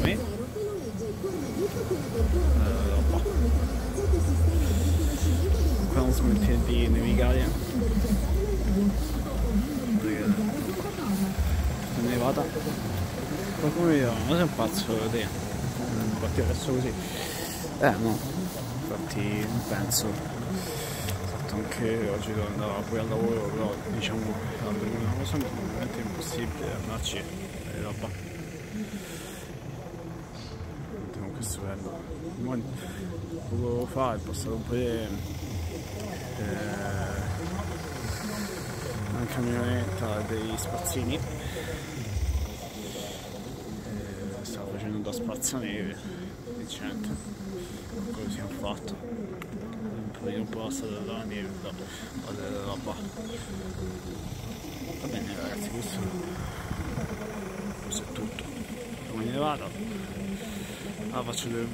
me allora, qua qua non smette di nevicare è nevata qualcuno mi dirà ma sei un pazzo te infatti adesso così. Eh no. Infatti non penso. Fatto anche oggi devo andare poi al lavoro però diciamo per una cosa veramente impossibile andarci e roba comunque stupendo poco fa è passato un po' di eh, una camionetta dei spazzini. Eh, stava facendo da spazzaneve quello si è fatto. Un po' di un posto della neve o della roba. Va bene ragazzi questo, questo è tutto. Domani ne vado Aber schlimm.